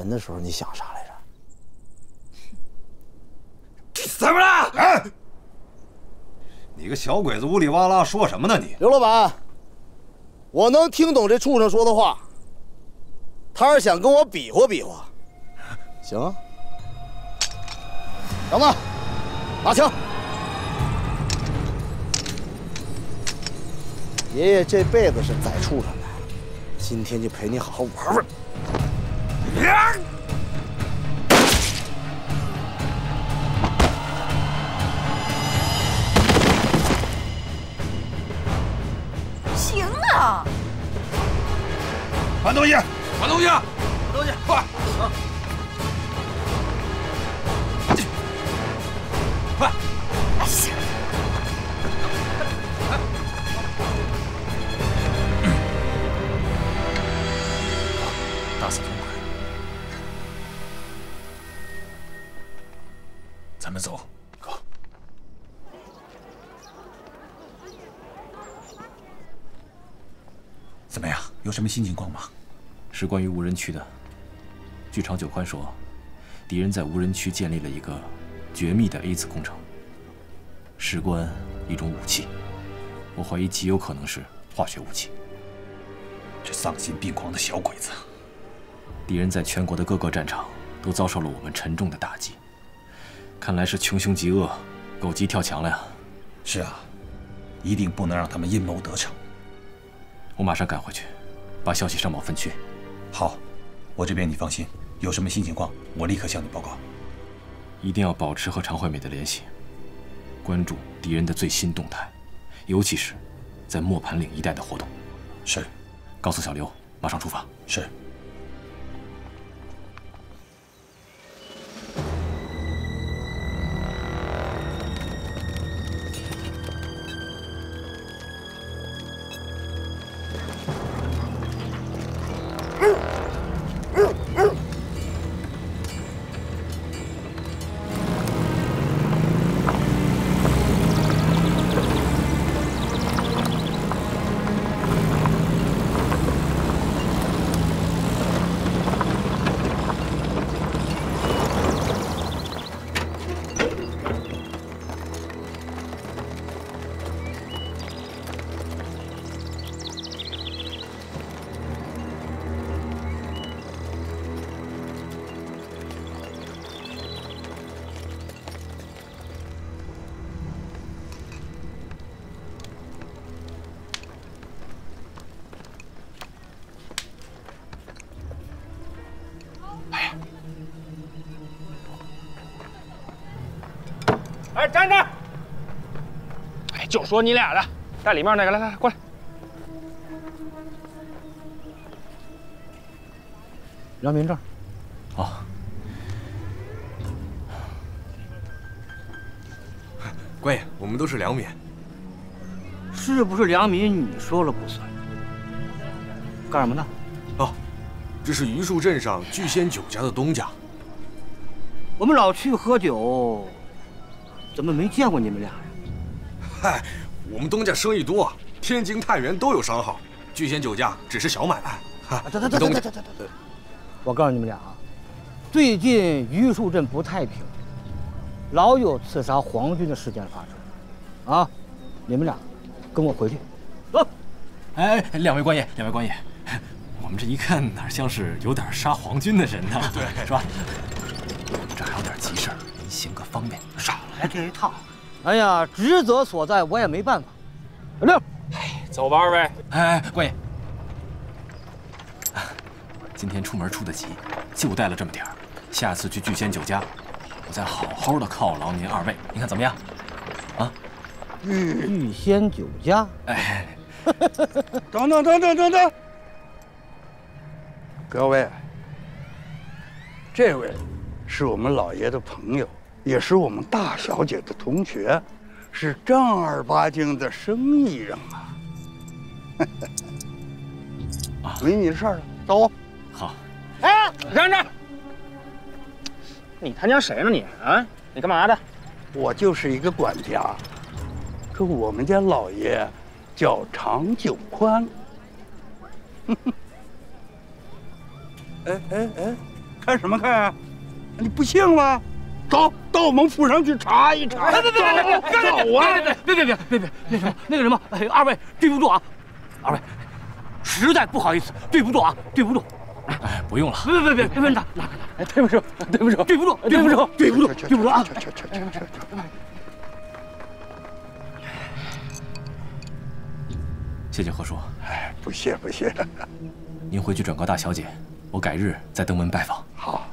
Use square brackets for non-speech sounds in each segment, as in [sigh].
人的时候你想啥来着？[laughs] 怎么了？哎，你个小鬼子，呜里哇啦说什么呢？你刘老板，我能听懂这畜生说的话。他是想跟我比划比划。[laughs] 行啊，小子，拿枪。爷爷这辈子是宰畜生的，今天就陪你好好玩玩。行啊！搬东西，搬东西，搬东西，快！快！哎呀！[coughs] 咱们走，哥。怎么样？有什么新情况吗？是关于无人区的。据常九宽说，敌人在无人区建立了一个绝密的 A 次工程，事关一种武器，我怀疑极有可能是化学武器。这丧心病狂的小鬼子！敌人在全国的各个战场都遭受了我们沉重的打击，看来是穷凶极恶，狗急跳墙了呀！是啊，一定不能让他们阴谋得逞。我马上赶回去，把消息上报分区。好，我这边你放心，有什么新情况，我立刻向你报告。一定要保持和常惠美的联系，关注敌人的最新动态，尤其是在磨盘岭一带的活动。是，告诉小刘，马上出发。是。哎，站着！哎，就说你俩的，带里面那个，来来来，过来。良民证。好。官爷，我们都是良民。是不是良民？你说了不算。干什么的？哦，这是榆树镇上聚仙酒家的东家。我们老去喝酒。怎么没见过你们俩呀？嗨，我们东家生意多，天津、太原都有商号，聚贤酒家只是小买卖。等等等等等等等，我告诉你们俩啊，最近榆树镇不太平，老有刺杀皇军的事件发生，啊，你们俩跟我回去，走。哎，两位官爷，两位官爷，[laughs] 我们这一看哪像是有点杀皇军的人呢？对，是吧？这还有点急事儿。行个方便，少来这一套！哎呀，职责所在，我也没办法。小六，哎，走吧，二位。哎，官爷，今天出门出的急，就带了这么点儿。下次去聚仙酒家，我再好好的犒劳您二位，您看怎么样？啊？聚仙酒家？哎，等等等等等等，各位，这位是我们老爷的朋友。也是我们大小姐的同学，是正儿八经的生意人啊！[laughs] 没你的事了，走。好。哎，让着！你他娘谁呢你？啊？你干嘛的？我就是一个管家，可我们家老爷叫常九宽。哎 [laughs] 哎哎，看什么看啊？你不信吗？走到我们府上去查一查。别别别别别别走啊！别别别别别别那什么那个什么，哎，二位对不住啊，二位，实在不好意思，对不住啊，对不住。哎，不用了。别别别别别拿拿拿！对不住，对不住，对不住，对不住，对不住，对不住啊！去去去去去去！谢谢何叔，哎，不谢不谢。您回去转告大小姐，我改日再登门拜访。好，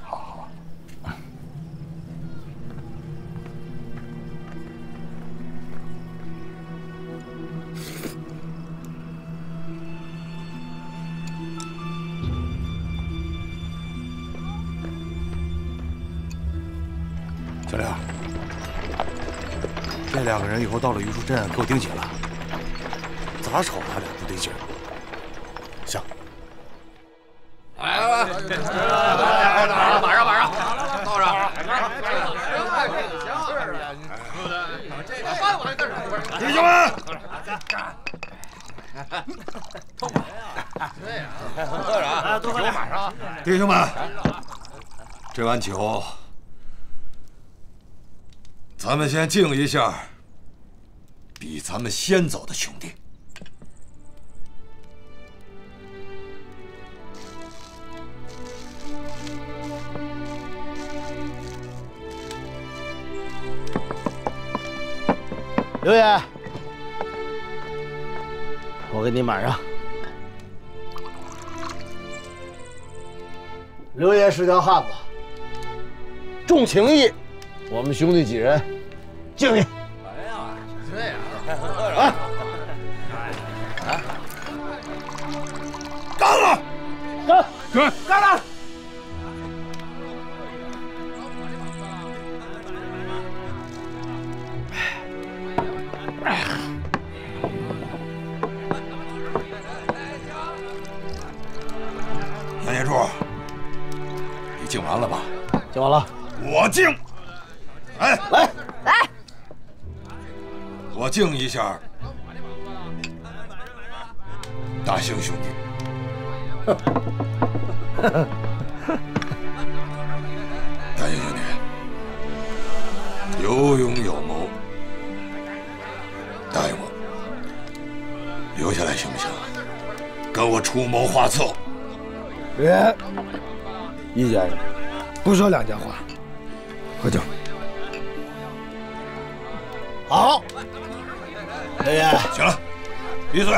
两个人以后到了榆树镇给我盯紧了，咋瞅他俩不对劲儿？行。马上马上，到上。弟兄们，弟兄们，这碗酒，咱们先敬一下比咱们先走的兄弟。刘爷，我给你满上。刘爷是条汉子，重情义，我们兄弟几人敬你。下大兴兄弟。[laughs] 大兴兄弟，有勇有谋，答应我，留下来行不行？跟我出谋划策。刘爷，一家人不说两家话，喝酒。好，刘爷，行了，闭嘴。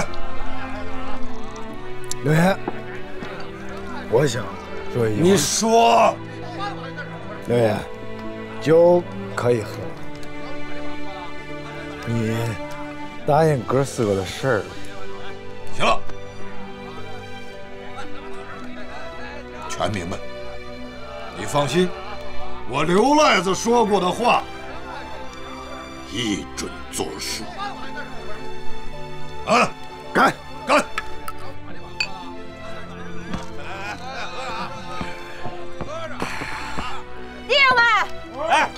刘爷，我想说一句。你说，刘爷，酒可以喝，你答应哥四个的事儿。行了，全明白。你放心，我刘赖子说过的话，一准作数。啊，干干！弟兄们，哎，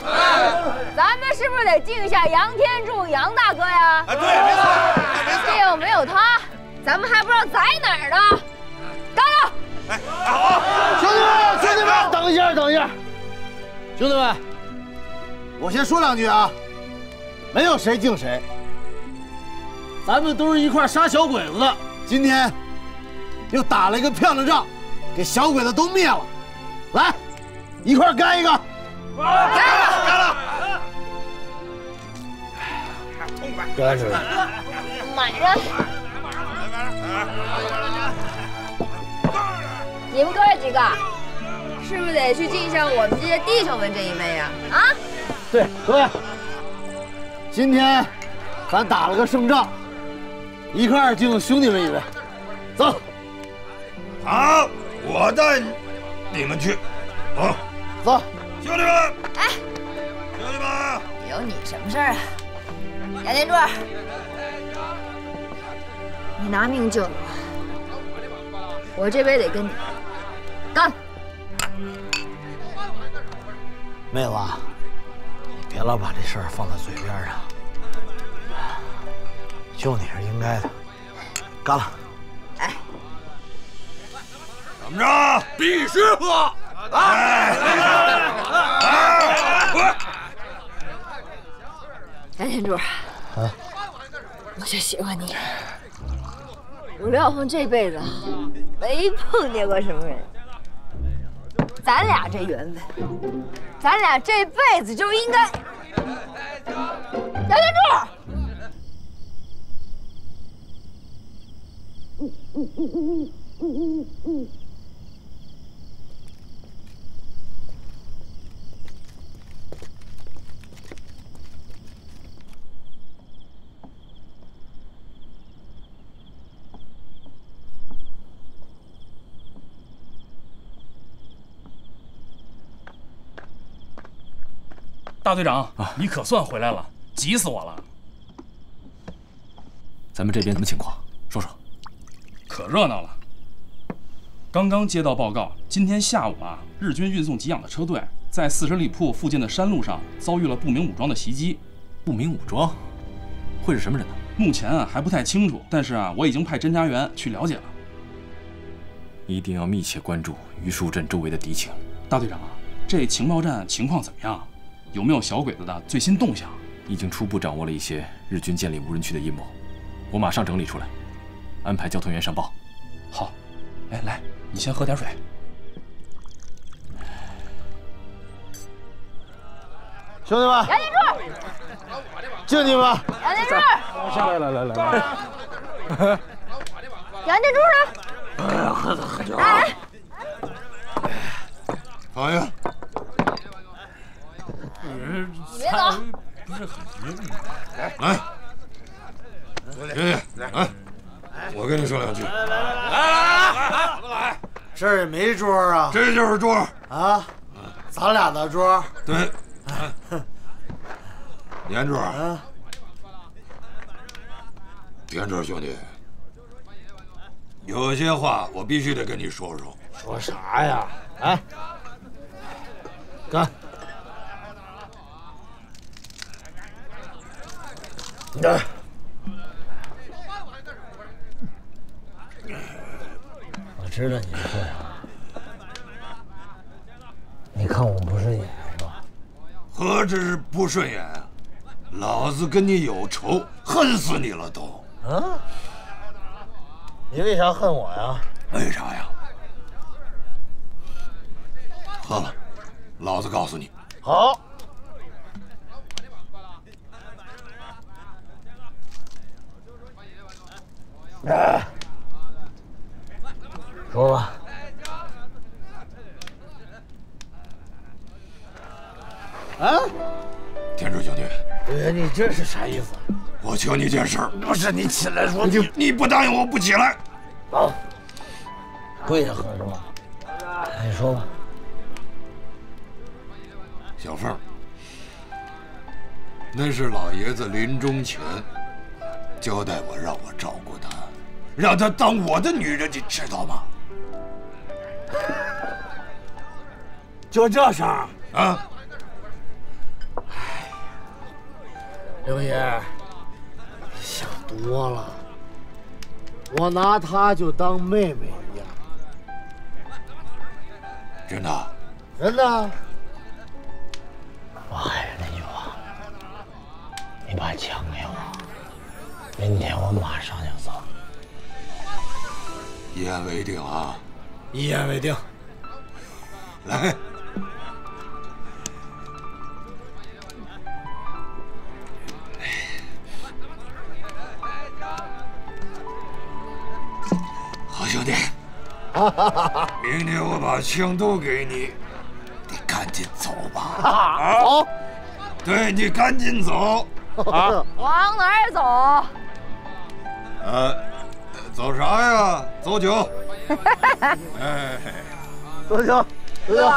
咱们是不是得敬一下杨天柱杨大哥呀？哎，对，没错，没错。这要没有他，咱们还不知道在哪儿呢。干了！哎，好，兄弟们，兄弟们，等一下，等一下，兄弟们，我先说两句啊，没有谁敬谁，咱们都是一块杀小鬼子的，今天又打了一个漂亮仗，给小鬼子都灭了，来，一块干一个，干了！干了！干出来。满上！你们哥儿几个，是不是得去敬一下我们这些弟兄们这一杯呀？啊？对，各位，今天咱打了个胜仗，一块儿敬兄弟们一杯，走。好，我带你们去。走，走，兄弟们，哎，兄弟们，有你什么事儿啊？杨天柱，你拿命救了我，我这杯得跟你。干。妹子，你别老把这事儿放在嘴边上，救你是应该的，干了。哎，怎么着？必须喝！杨天柱，啊，我就喜欢你。我刘晓峰这辈子没碰见过什么人，咱俩这缘分，咱俩这辈子就应该。杨天柱。大队长，你可算回来了，急死我了。咱们这边什么情况？热闹了。刚刚接到报告，今天下午啊，日军运送给养的车队在四十里铺附近的山路上遭遇了不明武装的袭击。不明武装？会是什么人呢？目前啊还不太清楚，但是啊我已经派侦查员去了解了。一定要密切关注榆树镇周围的敌情。大队长，这情报站情况怎么样？有没有小鬼子的最新动向？已经初步掌握了一些日军建立无人区的阴谋，我马上整理出来，安排交通员上报。好，哎，来，你先喝点水。兄弟们，杨金柱，敬你们。杨金柱，下来，来来来来。杨天柱呢？哎呀，喝酒喝酒。哎，放下。你别走。不是很约吗？来，来，来，来，[laughs] 我跟你说两句。来来来来来来来，这儿也没桌啊。这就是桌啊，咱俩的桌。对。连柱，连柱兄弟，有些话我必须得跟你说说。说啥呀？来，干！来，知道你是说啥。你看我不顺眼是吧？何止是不顺眼啊！老子跟你有仇，恨死你了都！啊？你为啥恨我呀？为啥呀？喝了，老子告诉你。好。哎，说吧。啊，天柱兄弟，哎，你这是啥意思？我求你件事儿。不是你起来说，你你不答应我不起来。好，跪下喝是吧？你说吧。小凤，那是老爷子临终前交代我让我照顾她，让她当我的女人，你知道吗？就这事儿啊？刘爷，想多了。我拿她就当妹妹一样。真的？真的。我还是那句话，你把枪给我，明天我马上就走。一言为定啊！一言为定。来。[laughs] 明天我把枪都给你，你赶紧走吧。走，对你赶紧走。啊，往哪儿走？呃，走啥呀？走酒。[laughs] 哎，走酒，哥。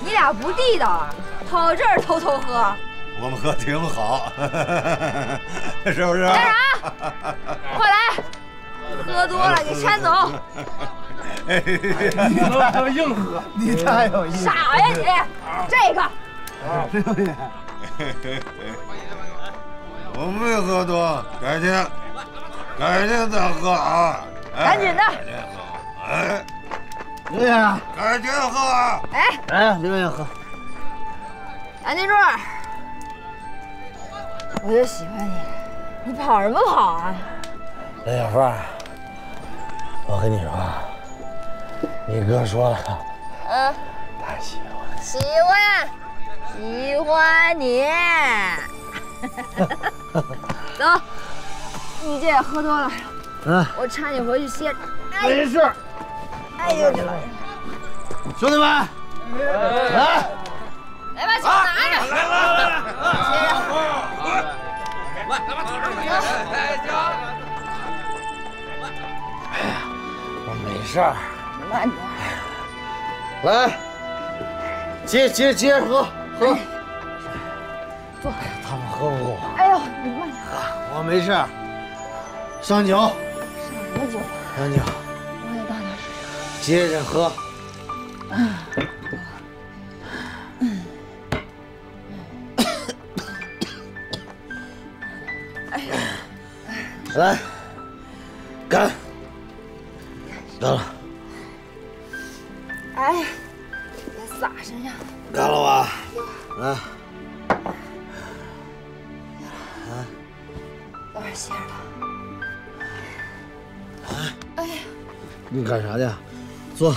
你俩不地道啊，跑这儿偷偷喝。我们喝挺好，[laughs] 是不是？干啥？快来！喝多了 [laughs] 给牵走。你太硬喝，你太有意思。傻呀你！这个。刘爷。我没喝多，改天，改天再喝啊！赶紧的。改天喝。哎，刘先生，赶紧喝！哎哎，刘爷喝。杨金柱，我就喜欢你，你跑什么跑啊？刘小凤，我跟你说，你哥说了，嗯，他喜欢喜欢，喜欢你。[laughs] 走，你这也喝多了，嗯，我搀你回去歇着。没事。哎呦我的妈呀！兄弟们，来，来把酒拿着。来来来，歇着。来，来把酒来酒。我没事儿。慢点。来，接接接着喝喝。坐。他们喝不过我。哎呦，你慢点喝。我没事。上酒。上什么酒？上酒。我也倒点水。接着喝。来，干。干了。哎，别洒身上。干了吧？来。啊。歇着吧。哎呀。你干啥去？坐。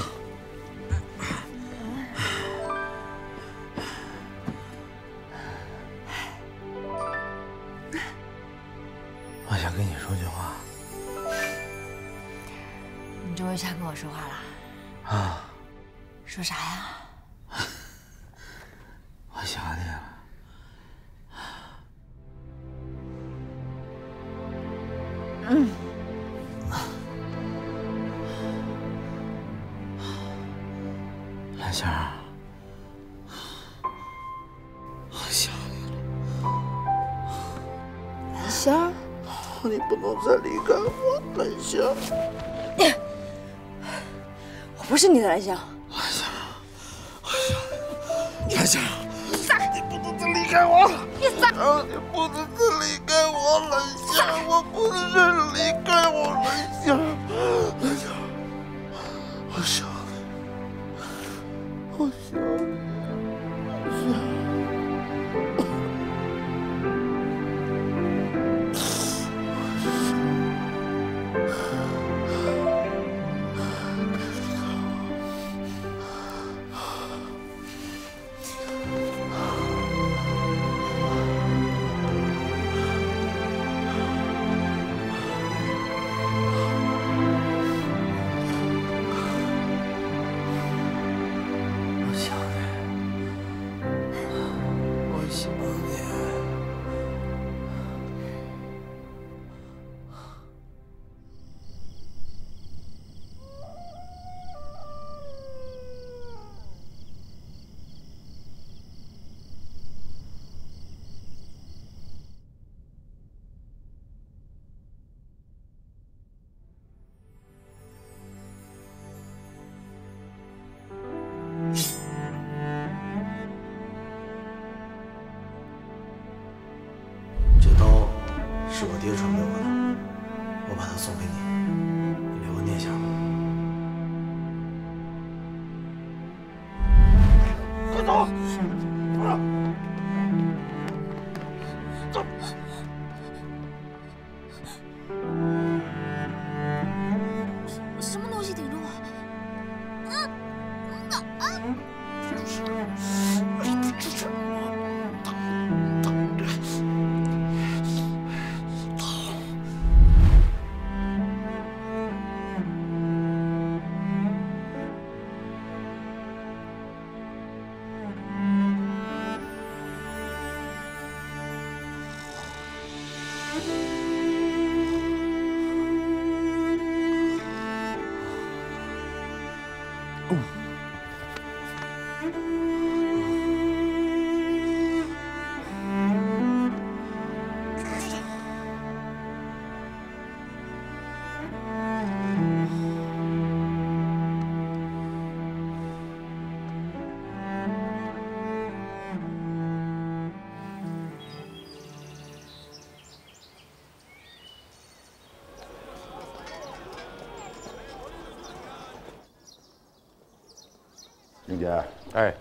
兰香。兰香，我想你。兰香，你撒开！你不能再离开我。你撒！你不能再离开我，兰香！我不能再离开我，兰香！兰香，我想你，我想是我爹传给我的，我把它送给你，你留个念想吧。快走！走！英杰，哎，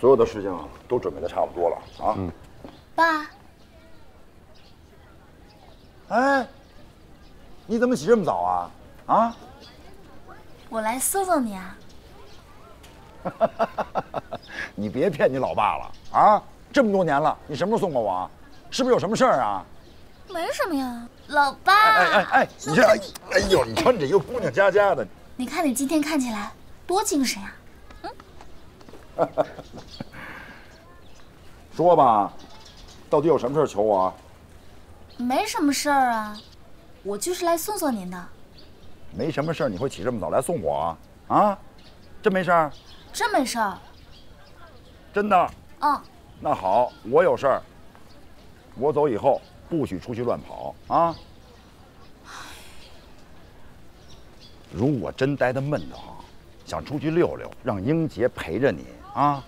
所有的事情都准备的差不多了啊。嗯。爸，哎，你怎么起这么早啊？啊？我来送送你啊。[laughs] 你别骗你老爸了啊！这么多年了，你什么时候送过我？是不是有什么事儿啊？没什么呀，老爸。哎哎哎，你这，哎呦，你瞧你这一个姑娘家家的。你看你今天看起来多精神呀，嗯。[laughs] 说吧，到底有什么事求我？没什么事儿啊，我就是来送送您的。没什么事儿，你会起这么早来送我啊？真没事儿？真没事儿。真的？嗯。那好，我有事儿。我走以后不许出去乱跑啊！如果真待得闷得慌，想出去溜溜，让英杰陪着你啊！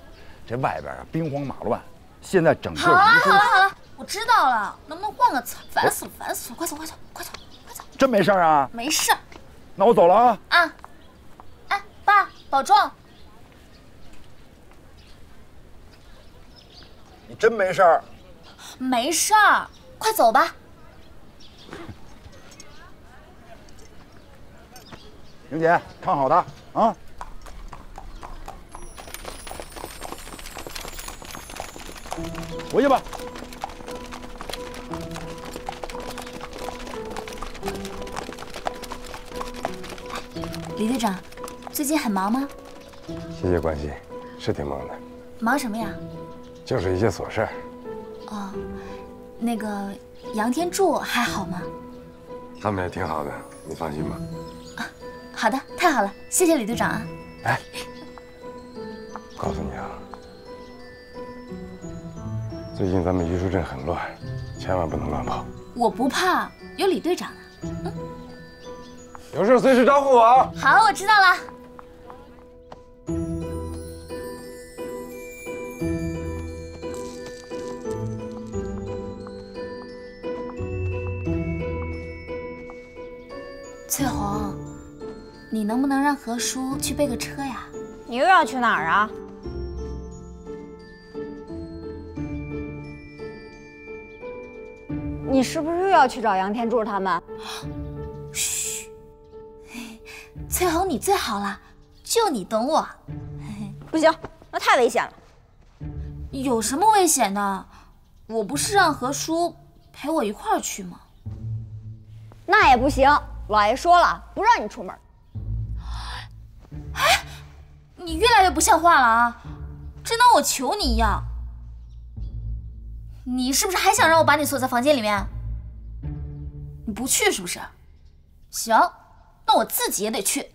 这外边啊兵荒马乱，现在整个好了好了好了，我知道了，能不能换个词？烦死了烦死了！快走快走快走快走！真没事啊？没事。那我走了啊！啊！哎，爸，保重。你真没事儿？没事儿，快走吧。[laughs] 英姐，看好他啊！回去吧。李队长，最近很忙吗？谢谢关心，是挺忙的。忙什么呀？就是一些琐事。哦，那个杨天柱还好吗？他们也挺好的，你放心吧。啊，好的，太好了，谢谢李队长啊。哎，最近咱们榆树镇很乱，千万不能乱跑。我不怕，有李队长呢。嗯，有事随时招呼我啊。好，我知道了。翠红，你能不能让何叔去备个车呀？你又要去哪儿啊？你是不是又要去找杨天柱他们？嘘，翠红你最好了，就你懂我。不行，那太危险了。有什么危险的？我不是让何叔陪我一块儿去吗？那也不行。老爷说了，不让你出门。哎，你越来越不像话了啊！真当我求你一样？你是不是还想让我把你锁在房间里面？你不去是不是？行，那我自己也得去。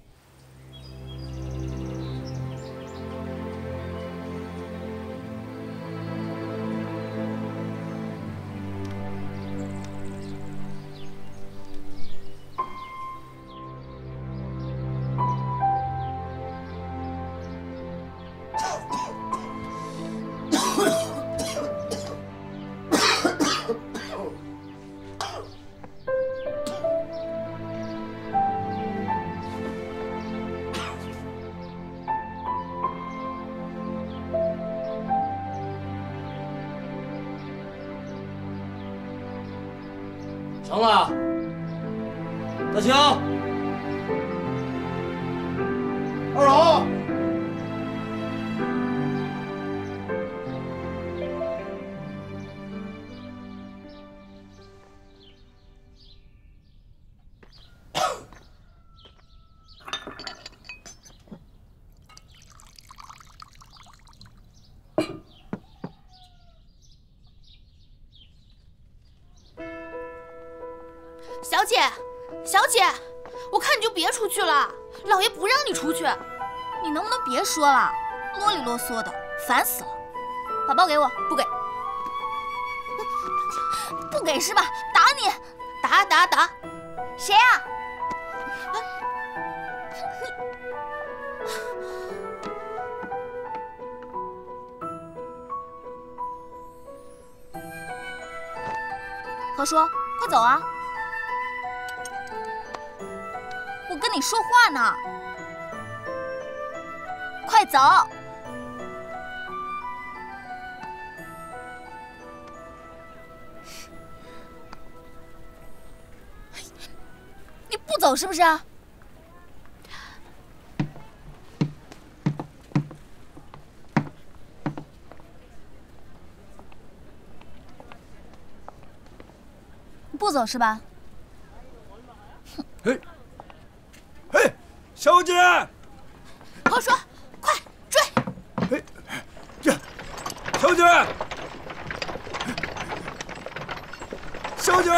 去，你能不能别说了，啰里啰嗦的，烦死了。把包给我，不给，[laughs] 不给是吧？打你，打打打，谁呀？[laughs] 何叔，快走啊！我跟你说话呢，快走。你不走是不是？不走是吧？哼。哎。小姐。快说。小姐，小姐，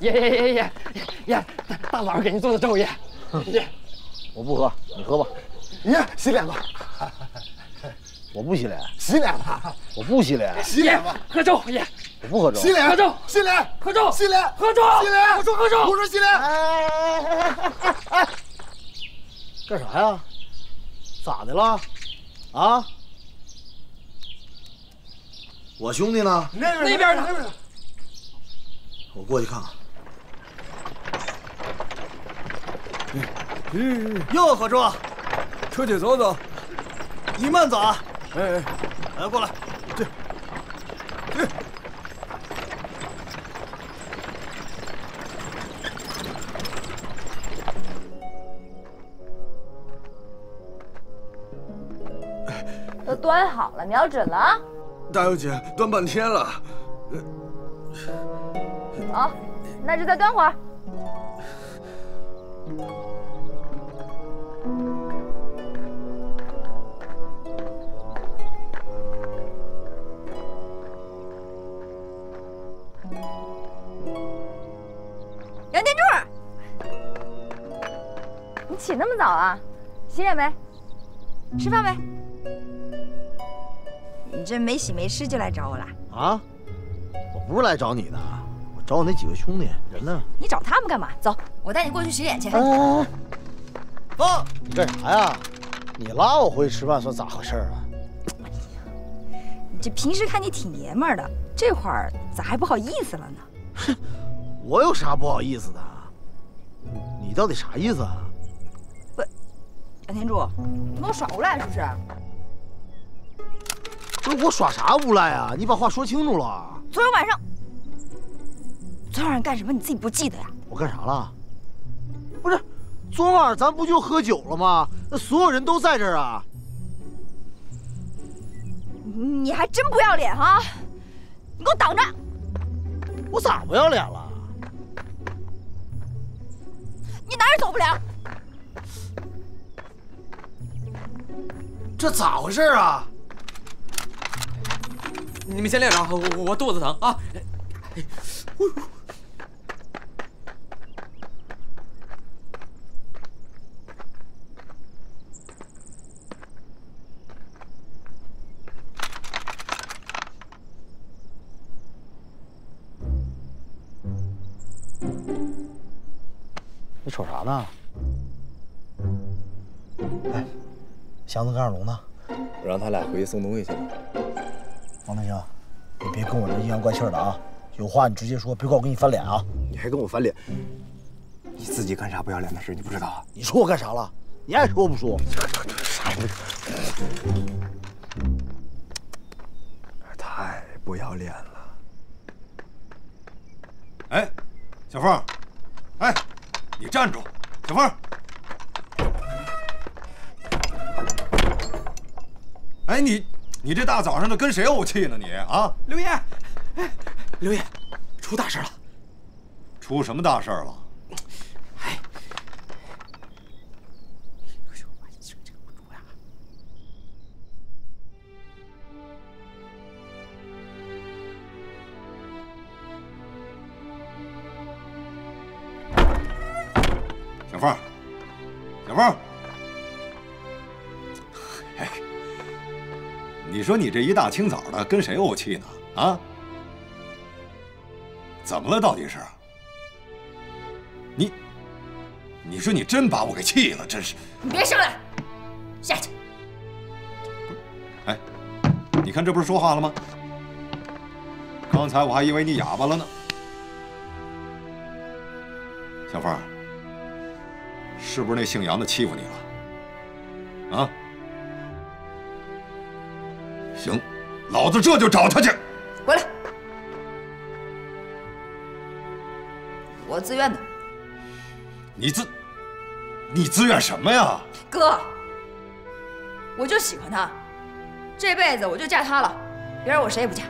爷爷爷爷爷，大大早上给您做的粥爷，爷，我不喝，你喝吧。爷，洗脸吧。我不洗脸，洗脸吧。我不洗脸，洗脸吧。喝粥，爷。我不喝粥。洗脸，喝粥，洗脸，喝粥，洗脸，喝粥，洗脸。我说喝粥，我说洗脸。哎哎哎哎干啥呀？咋的了？啊？我兄弟呢？那边那边呢？我过去看看。嗯，又喝粥，出去走走。你慢走啊！哎哎，来过来，这这。都端好了，瞄准了啊！大小姐，端半天了。好，那就再端会儿。你起那么早啊？洗脸没？吃饭没？你这没洗没吃就来找我了？啊？我不是来找你的，我找我那几个兄弟，人呢？你找他们干嘛？走，我带你过去洗脸去。啊！放！你干啥呀？你拉我回去吃饭算咋回事啊？你这平时看你挺爷们儿的，这会儿咋还不好意思了呢？哼，我有啥不好意思的？你到底啥意思啊？不，杨天柱，你跟我耍无赖是不是？不是我耍啥无赖啊？你把话说清楚了。昨天晚上，昨天晚上干什么？你自己不记得呀？我干啥了？不是，昨晚咱不就喝酒了吗？那所有人都在这儿啊。你还真不要脸哈！你给我等着！我咋不要脸了？你哪儿走不了？这咋回事啊？你们先练着，我我肚子疼啊！你瞅啥呢？哎，祥子跟二龙呢？我让他俩回去送东西去了。王大兴，你别跟我这阴阳怪气的啊！有话你直接说，别怪我跟你翻脸啊！你还跟我翻脸？你自己干啥不要脸的事你不知道啊？你说我干啥了？你爱说不说？啥不？太不要脸了！哎，小凤，哎，你站住！小凤，哎你你这大早上的跟谁怄气呢你啊？刘烨，哎，刘烨，出大事了！出什么大事了？说你这一大清早的跟谁怄气呢？啊？怎么了？到底是？你，你说你真把我给气了，真是！你别上来，下去。哎，你看这不是说话了吗？刚才我还以为你哑巴了呢。小凤，是不是那姓杨的欺负你了？啊？老子这就找他去。回来！我自愿的。你自，你自愿什么呀？哥，我就喜欢他，这辈子我就嫁他了，别人我谁也不嫁。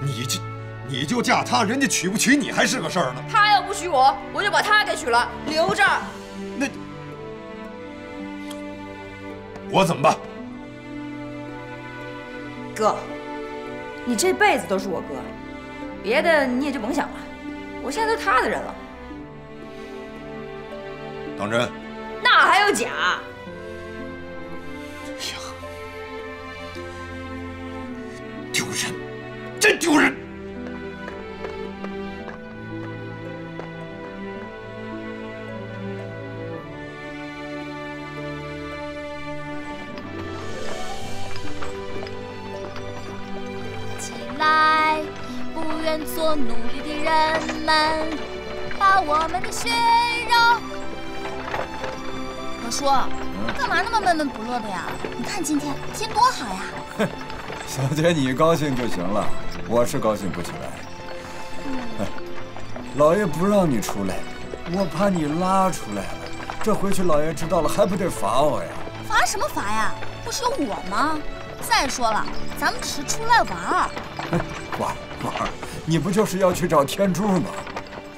你这，你就嫁他，人家娶不娶你还是个事儿呢。他要不娶我，我就把他给娶了，留着。那我怎么办？哥，你这辈子都是我哥，别的你也就甭想了。我现在都他的人了。当真？那还有假？丢人，真丢人！们，把我们的血肉。何叔，干嘛那么闷闷不乐的呀？你看今天天多好呀！[laughs] 小姐，你高兴就行了，我是高兴不起来。老爷不让你出来，我怕你拉出来了，这回去老爷知道了还不得罚我呀？罚什么罚呀？不是有我吗？再说了，咱们只是出来玩儿。玩玩，你不就是要去找天柱吗？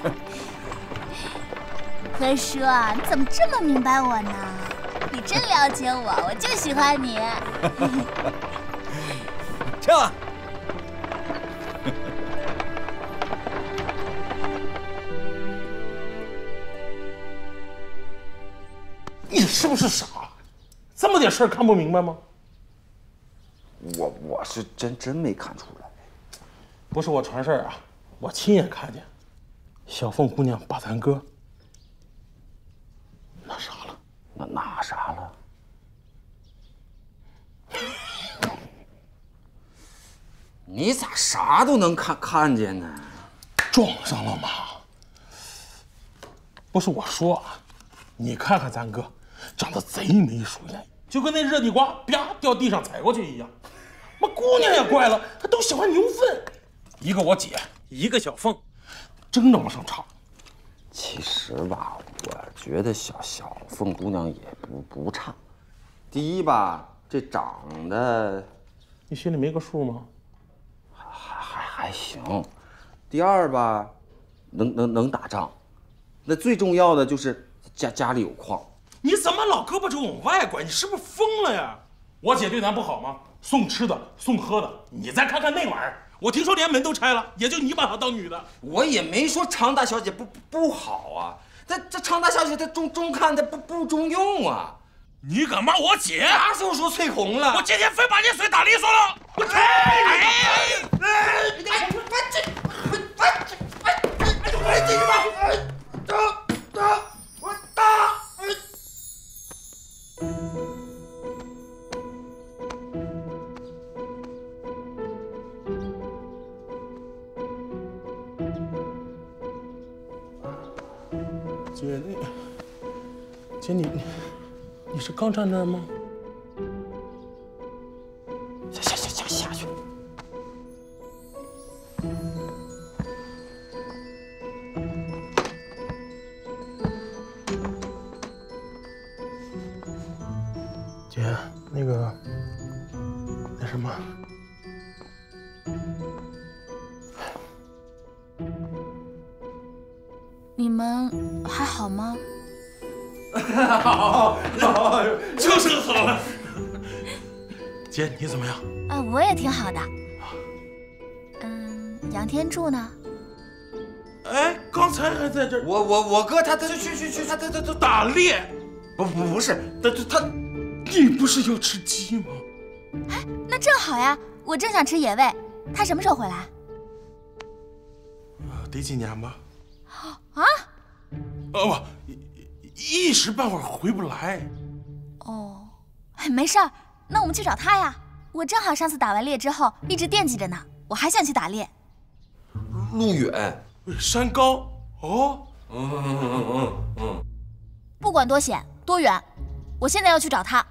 [laughs] 何叔，你怎么这么明白我呢？你真了解我，我就喜欢你。[laughs] 跳！[laughs] 你是不是傻？这么点事儿看不明白吗？我我是真真没看出来，不是我传事儿啊，我亲眼看见，小凤姑娘把咱哥那啥了。那那啥了？[laughs] 你咋啥都能看看见呢？撞上了吗？不是我说啊，你看看咱哥，长得贼没疏眼，就跟那热地瓜啪掉地上踩过去一样。那姑娘也怪了，她都喜欢牛粪。一个我姐，一个小凤，争着往上差。其实吧，我觉得小小凤姑娘也不不差。第一吧，这长得，你心里没个数吗？还还还行。第二吧，能能能打仗。那最重要的就是家家里有矿。你怎么老胳膊肘往外拐？你是不是疯了呀？我姐对咱不好吗？送吃的，送喝的。你再看看那玩意儿，我听说连门都拆了，也就你把她当女的。我也没说常大小姐不不好啊，这这常大小姐她中中看，她不不中用啊。你敢骂我姐？啥时候说翠红了？我今天非把你嘴打利索了！我哎哎哎！哎，我这我我这我这哎，打打我打！姐，那姐你你是刚站那儿吗？下下下下下去。姐，那个那什么，好吗？[laughs] 好，好，就是好了。姐，你怎么样？啊，我也挺好的。嗯，杨天柱呢？哎，刚才还在这儿。我我我哥他他去去去他他他他打猎。不不不是，他他他，你不是要吃鸡吗？哎，那正好呀，我正想吃野味。他什么时候回来？得几年吧。啊？哦不，一一时半会儿回不来。哦，没事儿，那我们去找他呀。我正好上次打完猎之后一直惦记着呢，我还想去打猎。路远，山高哦。嗯嗯嗯嗯。不管多险多远，我现在要去找他。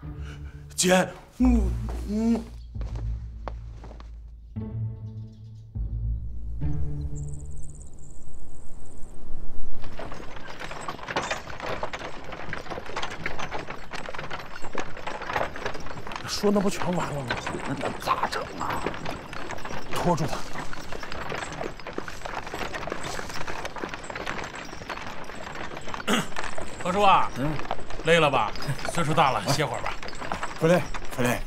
姐，嗯嗯。说那不全完了吗？那那咋整啊？拖住他！[clears throat] 何叔啊，嗯，累了吧？[laughs] 岁数大了，歇会儿吧。不累，不累。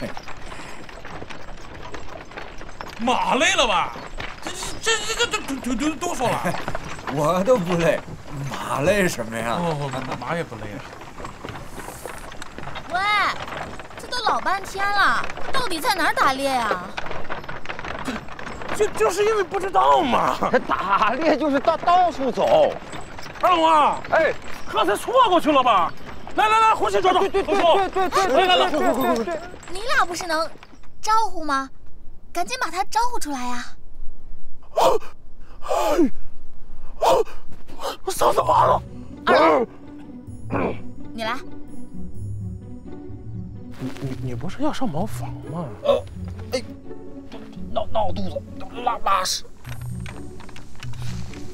马累了吧？这这这这这都都都说了。[laughs] 我都不累，马累什么呀？不不不，马也不累啊。喂，这都老半天了，到底在哪儿打猎呀？就就是因为不知道嘛。打猎就是到到处走。二龙啊，哎，刚才错过去了吧？来来来，回去找找。对对对对对对。来来来，快快快快！你俩不是能招呼吗？赶紧把他招呼出来呀！我不是要上茅房吗？呃，哎，闹闹肚子，拉拉屎。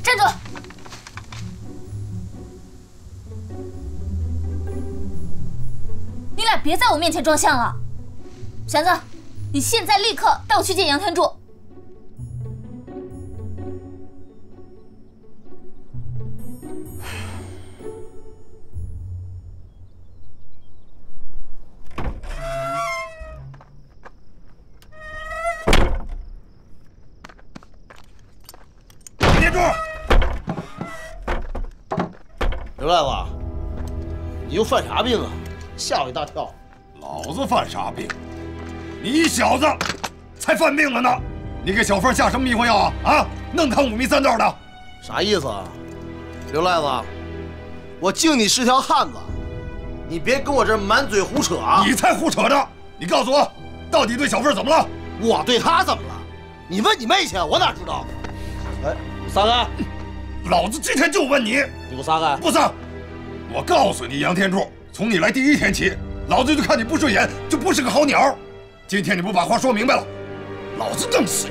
站住！你俩别在我面前装像了。祥子，你现在立刻带我去见杨天柱。刘赖子，你又犯啥病啊？吓我一大跳！老子犯啥病？你小子才犯病了呢！你给小凤下什么迷魂药啊？啊，弄他五迷三道的，啥意思啊？刘赖子，我敬你是条汉子，你别跟我这满嘴胡扯啊！你才胡扯呢！你告诉我，到底对小凤怎么了？我对她怎么了？你问你妹去，我哪知道？哎，撒开！老子今天就问你，你给我撒开！不撒！我告诉你，杨天柱，从你来第一天起，老子就看你不顺眼，就不是个好鸟。今天你不把话说明白了，老子弄死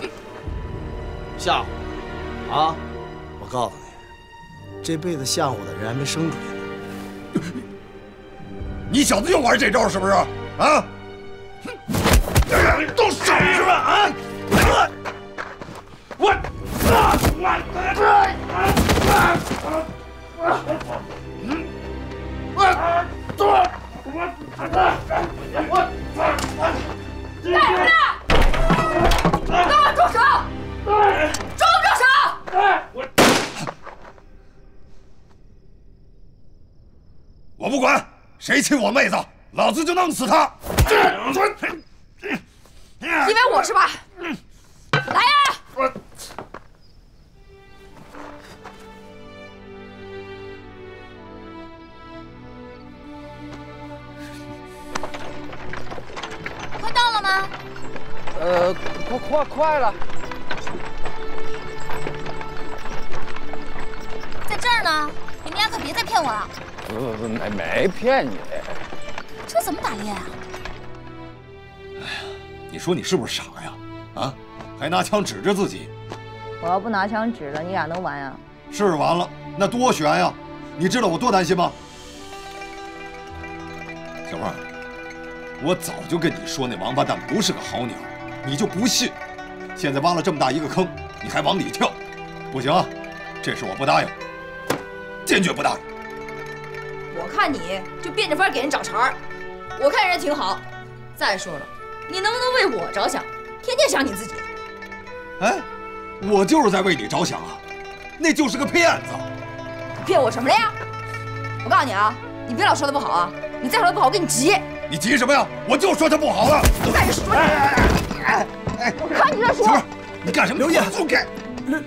你！吓唬啊！我告诉你，这辈子吓唬我的人还没生出来呢。[laughs] 你小子又玩这招是不是？啊！动手是吧？啊！我我我我我干什么呢？给我住手！住不住手？我不管，谁亲我妹子，老子就弄死他！因为我是吧？快了！在这儿呢，你们俩可别再骗我了。不不不，没没骗你。这怎么打猎啊？哎呀你说你是不是傻呀？啊，还拿枪指着自己？我要不拿枪指着，你俩能完呀？是完了，那多悬呀！你知道我多担心吗？小凤，我早就跟你说那王八蛋不是个好鸟，你就不信。现在挖了这么大一个坑，你还往里跳，不行啊！这事我不答应，坚决不答应。我看你就变着法给人找茬儿，我看人挺好。再说了，你能不能为我着想？天天想你自己。哎，我就是在为你着想啊！那就是个骗子。骗我什么了呀？我告诉你啊，你别老说他不好啊！你再说他不好，我跟你急。你急什么呀？我就说他不好了。再说干什么？刘烨，不该。刘，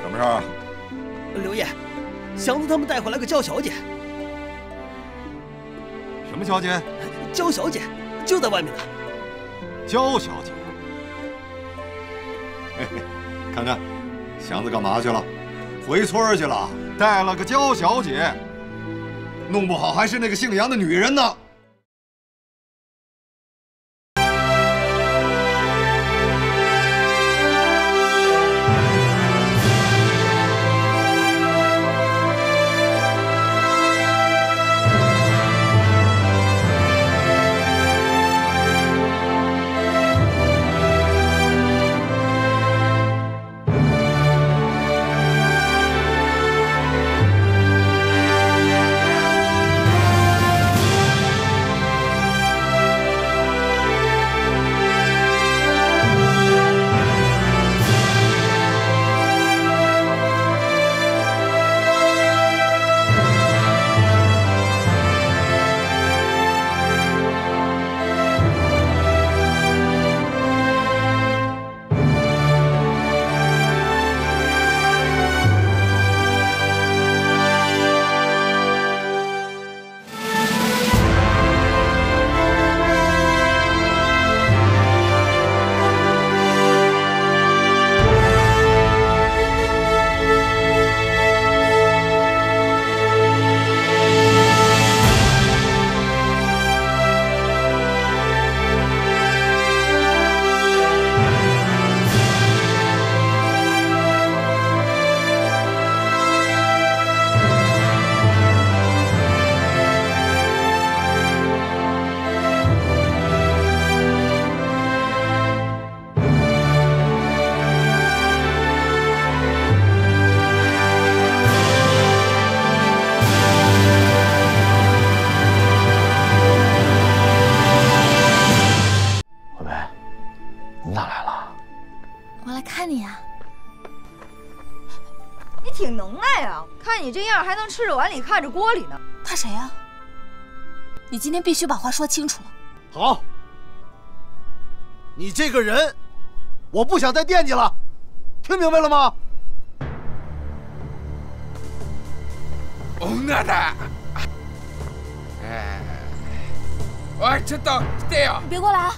什么事儿？刘烨，祥子他们带回来个焦小姐。什么小姐？焦小姐，就在外面呢。焦小姐，嘿嘿，看看，祥子干嘛去了？回村去了，带了个焦小姐，弄不好还是那个姓杨的女人呢。看着锅里呢。怕谁呀、你今天必须把话说清楚了。好，你这个人，我不想再惦记了，听明白了吗？女的，哎，我知道，对呀。你别过来啊！